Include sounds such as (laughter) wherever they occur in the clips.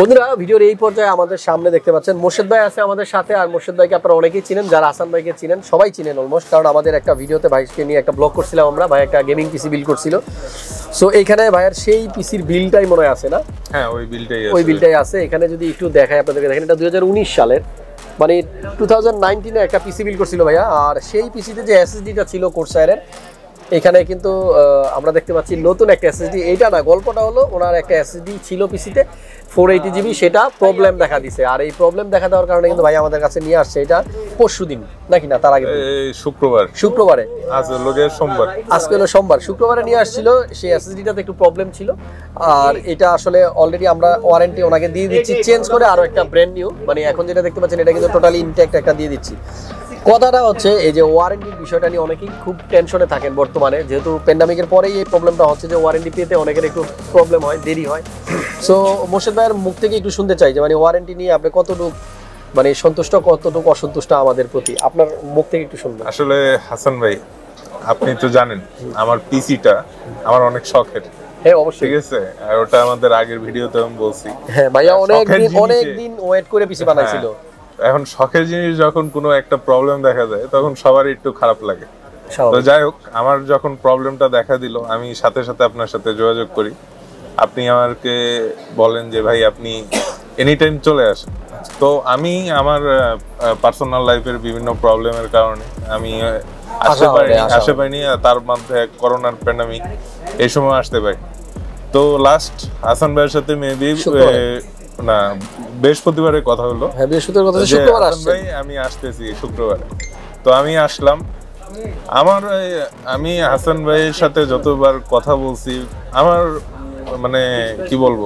বন্ধুরা ভিডিওর এই পর্যায়ে আমাদের সামনে দেখতে পাচ্ছেন মোর্শেদ ভাই আছে আমাদের সাথে। আর মোর্শেদ ভাইকে আপনারা অনেকেই চিনেন যারা আসান ভাইকে চিনেন সবাই চিনেন অলমোস্ট কারণ আমাদের একটা ভিডিওতে ভাইকে নিয়ে একটা ব্লগ করছিলাম আমরা ভাই একটা গেমিং পিসি বিল করছিল। সো এখানে ভাইয়ের সেই পিসির বিলটাই মনে হয় আছে না? হ্যাঁ ওই বিলটাই ওই। বিলটাই আছে। এখানে যদি একটু দেখায় আপনাদেরকে দেখেন এটা দুই হাজার উনিশ সালের। মানে টু থাউজেন্ড একটা পিসি বিল করছিল ভাইয়া আর সেই পিসিতে যে এসএসডিটা ছিল কোর্সায়ারের এখানে কিন্তু আমরা দেখতে পাচ্ছি নতুন একটা এসএসডি এইটা না গল্পটা হলো ওনার একটা এসএসডি ছিল পিসিতে ফোর এইটি জিবি সেটা প্রবলেম দেখা দিছে। আর এই প্রবলেম দেখা দেওয়ার কারণে কিন্তু ভাই আমাদের কাছে নিয়ে আসছে এটা পরশু দিন নাকি না তার আগে শুক্রবার। শুক্রবারে। আজ হলো সোমবার। আজকে হলো সোমবার। শুক্রবারে নিয়ে আসছিল সেই এসএসডিটাতে একটু প্রবলেম ছিল। আর এটা আসলে অলরেডি আমরা ওয়ারেন্টি ওনাকে দিয়ে দিচ্ছি চেঞ্জ করে আরও একটা ব্র্যান্ড নিউ মানে এখন যেটা দেখতে পাচ্ছেন এটা কিন্তু টোটালি ইনটেক্ট একটা দিয়ে দিচ্ছি। কথাটা হচ্ছে এই যে ওয়ারেন্টির বিষয়টা নিয়ে অনেকেই খুব টেনশনে থাকেন বর্তমানে। যেহেতু প্যান্ডামিকের পরেই এই প্রবলেমটা হচ্ছে যে ওয়ারেন্টি পেতে অনেকের একটু প্রবলেম হয় দেরি হয়। সো মোর্শেদ ভাইয়ের মুখ থেকে একটু শুনতে চাই যে মানে ওয়ারেন্টি নিয়ে আপনি কতটুকু মানে সন্তুষ্ট কতটুকু অসন্তুষ্ট আমাদের প্রতি? আপনার মুখ থেকে একটু শুনবেন। আসলে হাসান ভাই আপনি তো জানেন আমার পিসিটা আমার অনেক শখের। হ্যাঁ অবশ্যই। ঠিক আছে? আর ওটা আমাদের আগের ভিডিওতে আমি বলছি। হ্যাঁ ভাইয়া অনেক শখের দিন অনেক দিন ওয়েট করে পিসি বানাইছিল। এখন শখের জিনিস যখন কোনো একটা প্রবলেম দেখা যায় তখন সবারই একটু খারাপ লাগে। তো যাই হোক আমার যখন প্রবলেমটা দেখা দিল আমি সাথে সাথে আপনার সাথে যোগাযোগ করি। আপনি আমাকে বলেন যে ভাই আপনি এনি টাইম চলে আসেন। তো আমি আমার পার্সোনাল লাইফের বিভিন্ন প্রবলেমের কারণে আমি আসতে পারিনি আসতে পারিনি তার মধ্যে করোনার প্যান্ডামিক এই সময় আসতে পারি। তো লাস্ট হাসান ভাইয়ের সাথে মেবি। না বৃহস্পতিবারে কথা হলো। হ্যাঁ বৃহস্পতিবার কথা শুক্রবার আসছে। ভাই আমি আসতেছি শুক্রবারে। তো আমি আসলাম। আমার আমি হাসান ভাইয়ের সাথে যতবার কথা বলছি আমার মানে কি বলব?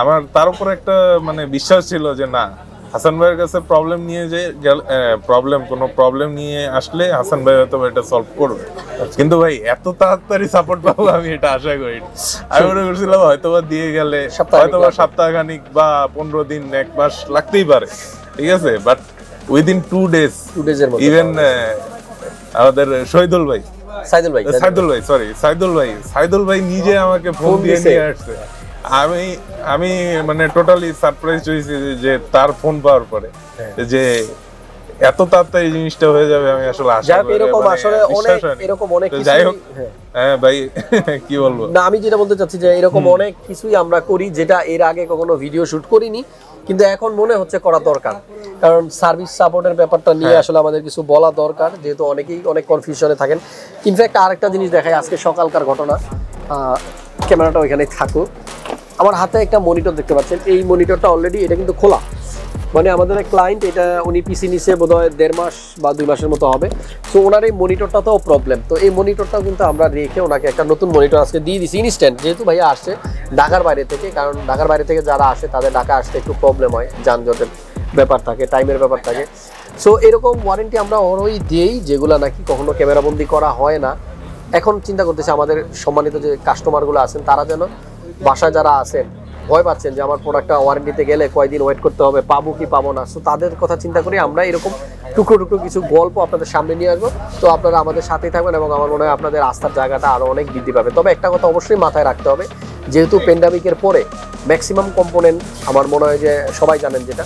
আমার তার উপর একটা মানে বিশ্বাস ছিল যে না হাসান ভাইয়ের কাছে প্রবলেম নিয়ে যে প্রবলেম কোনো প্রবলেম নিয়ে আসলে হাসান ভাই হয়তো এটা সলভ করবে। কিন্তু ভাই এত তাড়াতাড়ি সাপোর্ট পাবো আমি এটা আশা করি আমি মনে করছিলাম হয়তো বা দিয়ে গেলে হয়তো বা। সপ্তাহখানিক বা পনেরো দিন এক মাস লাগতেই পারে। ঠিক আছে? But within two days two days এর ইভেন আমাদের শহীদুল ভাই। সাইদুল ভাই সাইদুল ভাই সরি সাইদুল ভাই সাইদুল ভাই নিজে আমাকে ফোন দিয়ে নিয়ে আসছে। আমি আমি মানে টোটালি সারপ্রাইজ হয়েছি যে- তার ফোন পাওয়ার পরে। হ্যাঁ। যে এত তাড়াতাড়ি এই জিনিসটা হয়ে যাবে আমি আসলে আশা করি- এরকম মানে আসলে অনেক এরকম অনেক কিছু যাই হোক হ্যাঁ। ভাই (laughs) কি বলব? না আমি যেটা বলতে চাচ্ছি যে এরকম অনেক কিছুই আমরা করি যেটা এর আগে কখনো ভিডিও শুট করিনি কিন্তু এখন মনে হচ্ছে করা দরকার। কারণ সার্ভিস সাপোর্টের ব্যাপারটা নিয়ে হ্যাঁ। আসলে আমাদের কিছু বলা দরকার যেহেতু অনেকেই অনেক কনফিউশনে থাকেন। ইনফ্যাক্ট আরেকটা জিনিস দেখাই আজকে সকালকার ঘটনা। ক্যামেরাটা ওইখানে থাকুক। আমার হাতে একটা মনিটর দেখতে পাচ্ছেন। এই মনিটরটা অলরেডি এটা কিন্তু খোলা। মানে আমাদের ক্লায়েন্ট এটা উনি পিসি নিচে বোধহয় দেড় মাস বা দুই মাসের মতো হবে। তো ওনার এই মনিটরটাতেও প্রবলেম তো এই মনিটরটাও কিন্তু আমরা রেখে ওনাকে একটা নতুন মনিটর আজকে দিয়ে দিছি ইনস্ট্যান্ট যেহেতু ভাইয়া আসছে ঢাকার বাইরে থেকে, কারণ ঢাকার বাইরে থেকে যারা আসে তাদের ঢাকা আসতে একটু প্রবলেম হয়, যানজটের ব্যাপার থাকে টাইমের ব্যাপার থাকে। সো এরকম ওয়ারেন্টি আমরা ওরই দিই, যেগুলো নাকি কখনো ক্যামেরাবন্দি করা হয় না। এখন চিন্তা করতেছে আমাদের সম্মানিত যে কাস্টমারগুলো আছেন, তারা যেন বাসায় যারা আছেন, ভয় পাচ্ছেন যে আমার প্রোডাক্টটা ওয়ারেন্টিতে গেলে কয়দিন ওয়েট করতে হবে, পাবো কি পাবো না। সো তাদের কথা চিন্তা করি, আমরা এরকম টুকরো টুকরো কিছু গল্প আপনাদের সামনে নিয়ে আসব। তো আপনারা আমাদের সাথেই থাকবেন এবং আমার মনে হয় আপনাদের আস্থার জায়গাটা আরও অনেক বৃদ্ধি পাবে। তবে একটা কথা অবশ্যই মাথায় রাখতে হবে, যেহেতু প্যান্ডামিকের পরে ম্যাক্সিমাম কম্পোনেন্ট আমার মনে হয় যে সবাই জানেন যেটা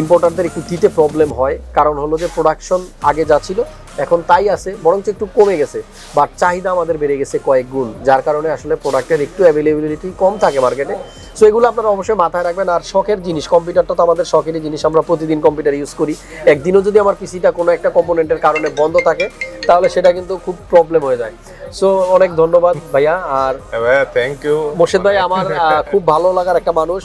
ইম্পোর্টারদের একটু দিতে প্রবলেম হয়। কারণ হলো যে প্রোডাকশন আগে যা ছিল এখন তাই আছে বরঞ্চ একটু কমে গেছে। বাট চাহিদা আমাদের বেড়ে গেছে কয়েক গুণ যার কারণে আসলে প্রোডাক্টের একটু অ্যাভেলেবিলিটি কম থাকে মার্কেটে সো এগুলো আপনারা অবশ্যই মাথায় রাখবেন। আর শখের জিনিস কম্পিউটারটা তো আমাদের শখেরই জিনিস আমরা প্রতিদিন কম্পিউটার ইউজ করি। একদিনও যদি আমার পিসিটা কোনো একটা কম্পোনেন্টের কারণে বন্ধ থাকে তাহলে সেটা কিন্তু খুব প্রবলেম হয়ে যায়। সো অনেক ধন্যবাদ ভাইয়া আর থ্যাংক ইউ মোর্শেদ ভাই আমার খুব ভালো লাগার একটা মানুষ।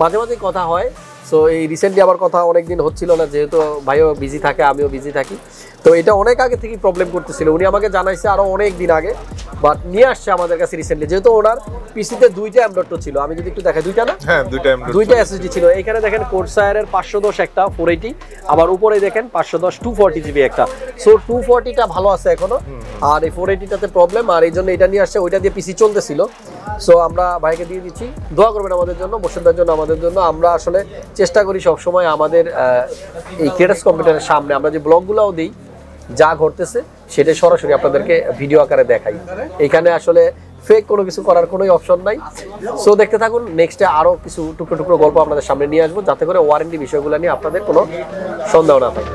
মাঝে মাঝে কথা হয় সো এই রিসেন্টলি আমার কথা অনেক দিন হচ্ছিল না যেহেতু ভাইও বিজি থাকে আমিও বিজি থাকি। তো এটা অনেক আগে থেকেই প্রবলেম করতেছিল। উনি আমাকে জানাইছে আরও অনেক দিন আগে বাট নিয়ে আসছে আমাদের কাছে রিসেন্টলি যেহেতু ওনার পিসিতে দুইটা অ্যামডট ছিল। আমি যদি একটু দেখাই দুইটা না? হ্যাঁ দুইটা দুইটা এসএসডি ছিল। এখানে দেখেন কোর্সায়ারের পাঁচশো দশ একটা ফোর এইটি আবার উপরে দেখেন পাঁচশো দশ টু ফোরটি জিবি একটা। সো টু ফোরটিটা ভালো আছে এখনও। আর এই ফোর এইটিটাতে প্রবলেম আর এই জন্য এটা নিয়ে আসছে ওইটা দিয়ে পিসি চলতেছিল। সো আমরা ভাইকে দিয়ে দিচ্ছি। দোয়া করবেন আমাদের জন্য বসন্তার জন্য, আমাদের জন্য। আমরা আসলে চেষ্টা করি সবসময় আমাদের এই ক্রিয়েটার্স কম্পিউটারের সামনে। আমরা যে ব্লগগুলোও দিই, যা ঘটতেছে সেটা সরাসরি আপনাদেরকে ভিডিও আকারে দেখাই। এখানে আসলে ফেক কোনো কিছু করার কোনোই অপশন নাই। সো দেখতে থাকুন নেক্সটে আরও কিছু টুকরো টুকরো গল্প আপনাদের সামনে নিয়ে আসব, যাতে করে ওয়ারেন্টি বিষয়গুলো নিয়ে আপনাদের কোনো সন্দেহ না থাকে।